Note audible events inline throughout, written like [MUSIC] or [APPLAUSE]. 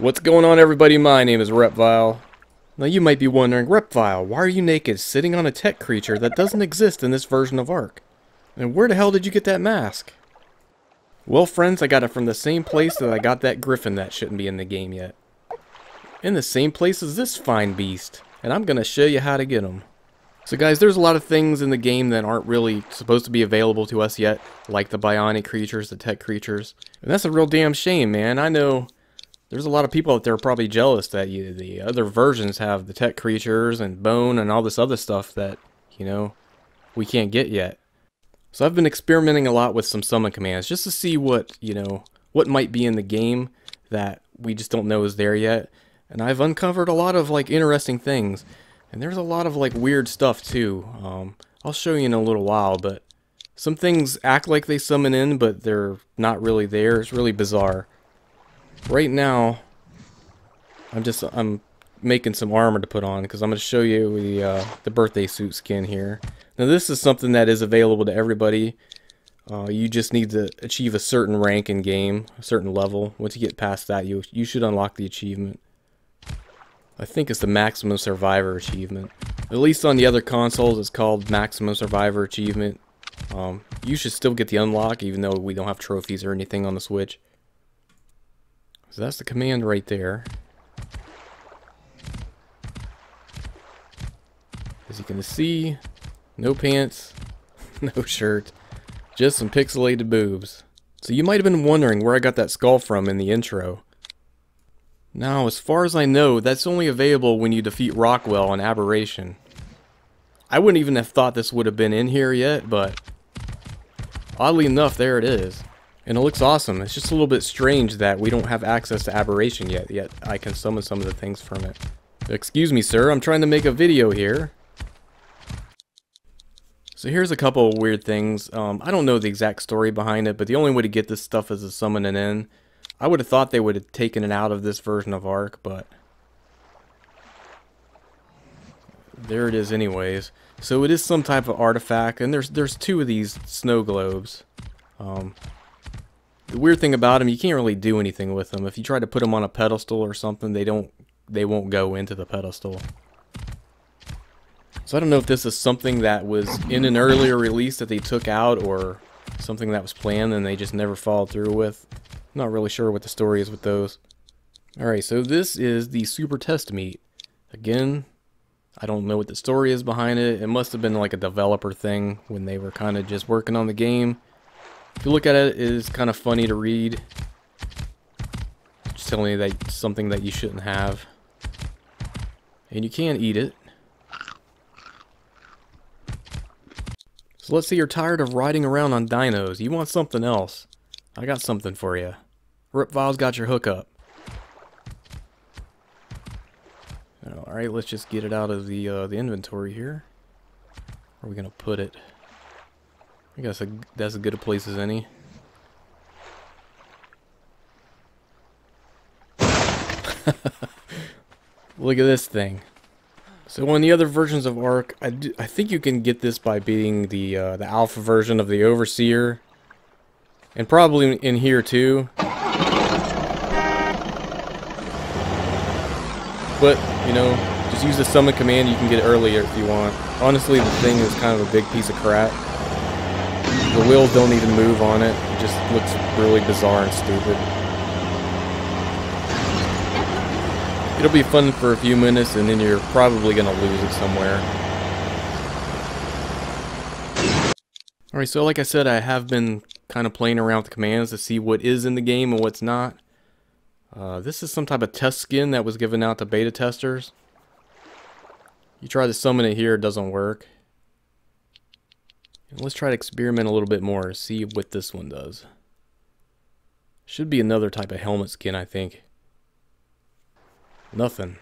What's going on everybody? My name is Repvile. Now you might be wondering, Repvile, why are you naked sitting on a Tek creature that doesn't exist in this version of Ark? And where the hell did you get that mask? Well friends, I got it from the same place that I got that griffin that shouldn't be in the game yet. In the same place as this fine beast. And I'm gonna show you how to get him. So guys, there's a lot of things in the game that aren't really supposed to be available to us yet, like the bionic creatures, the Tek creatures. And that's a real damn shame, man. I know there's a lot of people out there probably jealous that you, the other versions have the Tek creatures and bone and all this other stuff that, you know, we can't get yet. So I've been experimenting a lot with some summon commands just to see what, you know, what might be in the game that we just don't know is there yet. And I've uncovered a lot of like interesting things. And there's a lot of like weird stuff too. Um, I'll show you in a little while, but some things act like they summon in, but they're not really there. It's really bizarre right now, I'm just I'm making some armor to put on because I'm going to show you the uh, the birthday suit skin here. Now this is something that is available to everybody. Uh, you just need to achieve a certain rank in game, a certain level. Once you get past that, you you should unlock the achievement. I think it's the Maximum Survivor achievement. At least on the other consoles, it's called Maximum Survivor achievement. Um, you should still get the unlock, even though we don't have trophies or anything on the Switch. So that's the command right there. As you can see, no pants, [LAUGHS] no shirt, just some pixelated boobs. So you might have been wondering where I got that skull from in the intro. Now, as far as I know, that's only available when you defeat Rockwell on Aberration. I wouldn't even have thought this would have been in here yet, but oddly enough, there it is. And it looks awesome. It's just a little bit strange that we don't have access to Aberration yet, yet I can summon some of the things from it. Excuse me, sir. I'm trying to make a video here. So here's a couple of weird things. Um, I don't know the exact story behind it, but the only way to get this stuff is to summon it in. I would have thought they would have taken it out of this version of Ark, but... There it is anyways. So it is some type of artifact, and there's there's two of these snow globes. Um, the weird thing about them, you can't really do anything with them. If you try to put them on a pedestal or something, they don't, they won't go into the pedestal. So I don't know if this is something that was in an earlier release that they took out or something that was planned and they just never followed through with. I'm not really sure what the story is with those. Alright, so this is the Super Test Meat. Again, I don't know what the story is behind it. It must have been like a developer thing when they were kind of just working on the game if you look at it, it is kind of funny to read. Just telling you that something that you shouldn't have. And you can eat it. So let's say you're tired of riding around on dinos. You want something else. I got something for you. Repvile's got your hookup. Alright, let's just get it out of the uh, the inventory here. Where are we going to put it? I guess that's as good a place as any. [LAUGHS] Look at this thing. So on the other versions of Ark, I, do, I think you can get this by beating the uh, the alpha version of the Overseer, and probably in here too. But you know, just use the summon command. You can get it earlier if you want. Honestly, the thing is kind of a big piece of crap. The wheels don't even move on it. It just looks really bizarre and stupid. It'll be fun for a few minutes and then you're probably going to lose it somewhere. Alright, so like I said, I have been kind of playing around with the commands to see what is in the game and what's not. Uh, this is some type of test skin that was given out to beta testers. You try to summon it here, it doesn't work. Let's try to experiment a little bit more, see what this one does. Should be another type of helmet skin, I think. Nothing.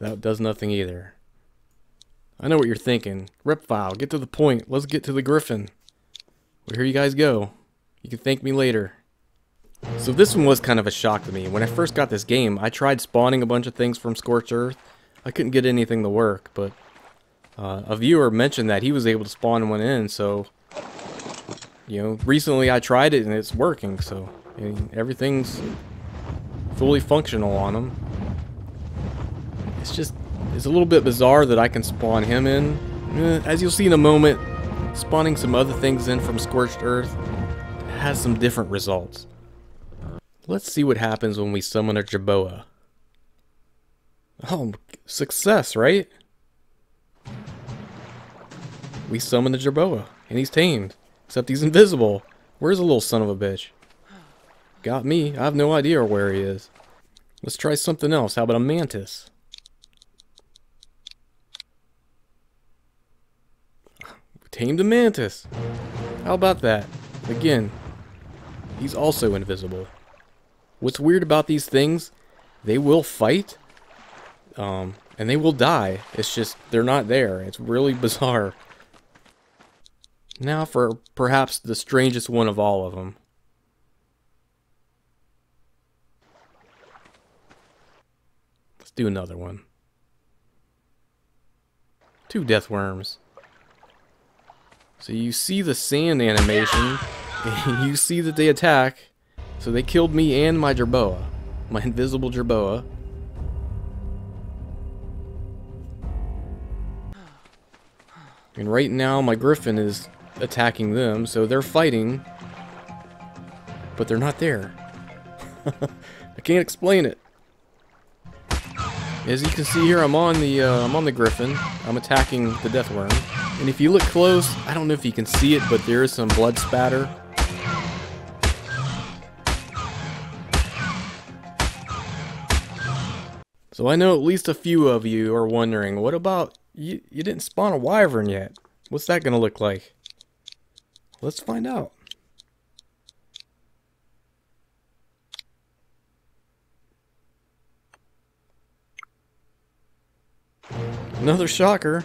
That does nothing either. I know what you're thinking. Repvile, get to the point. Let's get to the Griffin. Well, here you guys go. You can thank me later. So this one was kind of a shock to me. When I first got this game, I tried spawning a bunch of things from Scorched Earth. I couldn't get anything to work, but uh, a viewer mentioned that he was able to spawn one in, so you know, recently I tried it and it's working, so I mean, everything's fully functional on him. It's just, it's a little bit bizarre that I can spawn him in. Eh, As you'll see in a moment, spawning some other things in from Scorched Earth has some different results. Let's see what happens when we summon a Jerboa. Oh, success, right? We summon the Jerboa, and he's tamed. Except he's invisible. Where's the little son of a bitch? Got me. I have no idea where he is. Let's try something else. How about a mantis? Tamed a mantis. How about that? Again, he's also invisible. What's weird about these things, they will fight, um, and they will die. It's just, they're not there. It's really [LAUGHS] bizarre. Now for perhaps the strangest one of all of them. Let's do another one. Two death worms. So you see the sand animation, and you see that they attack. So they killed me and my Jerboa. My invisible Jerboa. And right now my Griffin is attacking them, so they're fighting. But they're not there. [LAUGHS] I can't explain it. As you can see here, I'm on the uh, I'm on the Griffin. I'm attacking the Death Worm. And if you look close, I don't know if you can see it, but there is some blood spatter. So I know at least a few of you are wondering, what about, you, you didn't spawn a wyvern yet. What's that gonna look like? Let's find out. Another shocker.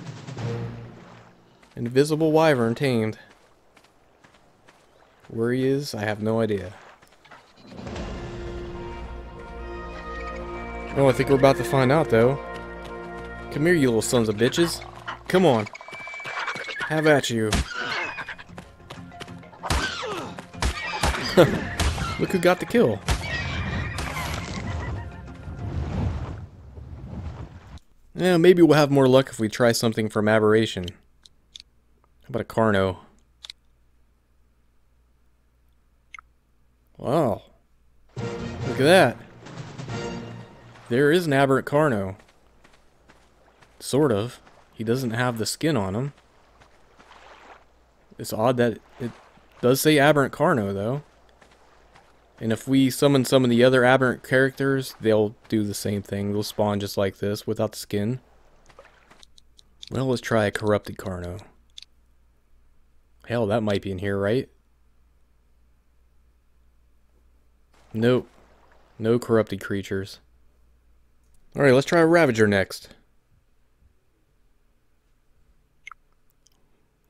Invisible wyvern tamed. Where he is, I have no idea. Oh, I think we're about to find out, though. Come here, you little sons of bitches. Come on. Have at you. Look who got the kill. Yeah, maybe we'll have more luck if we try something from Aberration. How about a Carno? Wow. Look at that. There is an aberrant Carno. Sort of. He doesn't have the skin on him. It's odd that it does say aberrant Carno, though. And if we summon some of the other aberrant characters, they'll do the same thing. They'll spawn just like this, without the skin. Well, let's try a corrupted Carno. Hell, that might be in here, right? Nope. No corrupted creatures. Alright, let's try a Ravager next.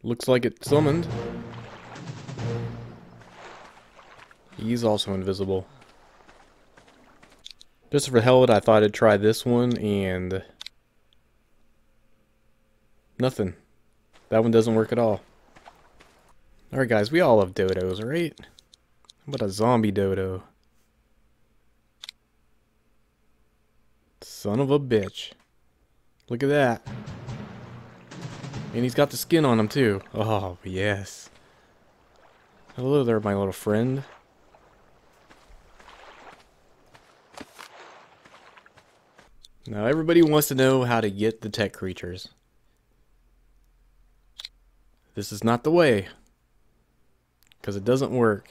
Looks like it summoned. He's also invisible. Just for hell of it, I thought I'd try this one, and... Nothing. That one doesn't work at all. Alright guys, we all love dodos, right? What a zombie dodo? Son of a bitch. Look at that. And he's got the skin on him too. Oh, yes. Hello there, my little friend. Now everybody wants to know how to get the Tek creatures. This is not the way. Because it doesn't work.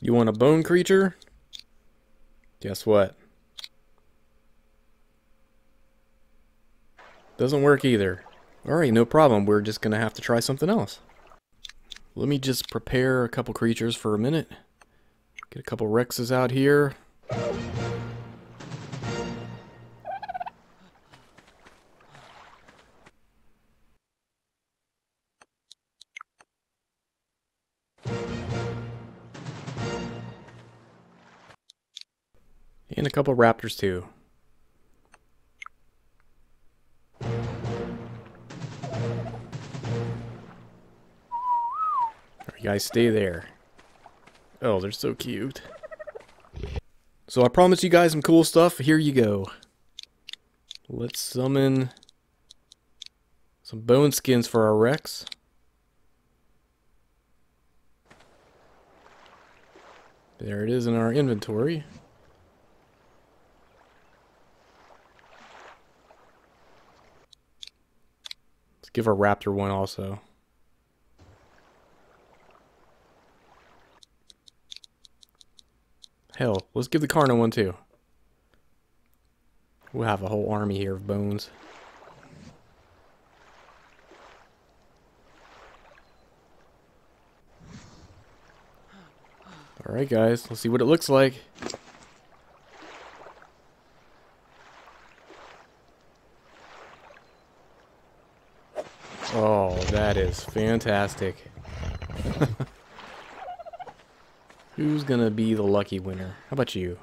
You want a bone creature? Guess what? Doesn't work either. Alright, no problem. We're just going to have to try something else. Let me just prepare a couple creatures for a minute. Get a couple Rexes out here. And a couple Raptors too. You guys stay there. Oh, they're so cute. So I promised you guys some cool stuff. Here you go. Let's summon some bone skins for our Rex. There it is in our inventory. Give our Raptor one also. Hell, let's give the Carno one too. We'll have a whole army here of bones. Alright guys, let's see what it looks like. Oh, that is fantastic. [LAUGHS] Who's gonna be the lucky winner? How about you?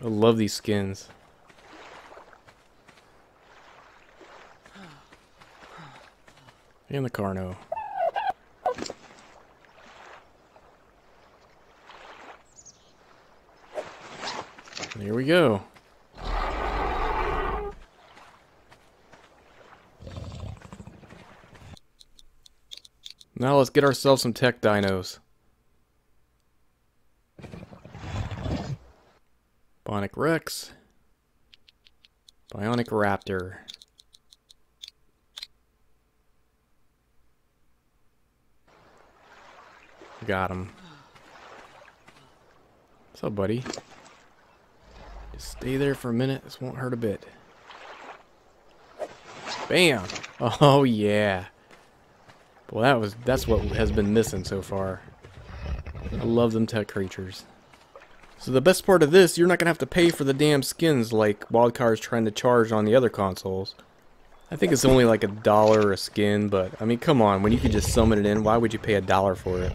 I love these skins. And the Carno. There we go. Now let's get ourselves some Tek dinos. Bionic Rex. Bionic Raptor. Got him. What's up, buddy? Just stay there for a minute. This won't hurt a bit. Bam! Oh, yeah. Well, that was that's what has been missing so far. I love them Tek creatures. So the best part of this, you're not going to have to pay for the damn skins like Wildcard's trying to charge on the other consoles. I think it's only like a dollar a skin, but I mean, come on, when you could just summon it in, why would you pay a dollar for it?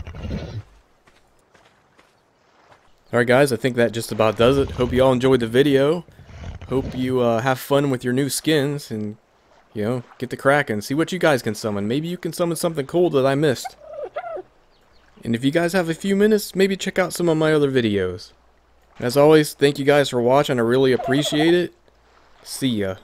Alright guys, I think that just about does it. Hope you all enjoyed the video. Hope you uh, have fun with your new skins and you know, get the cracking. See what you guys can summon. Maybe you can summon something cool that I missed. And if you guys have a few minutes, maybe check out some of my other videos. As always, thank you guys for watching. I really appreciate it. See ya.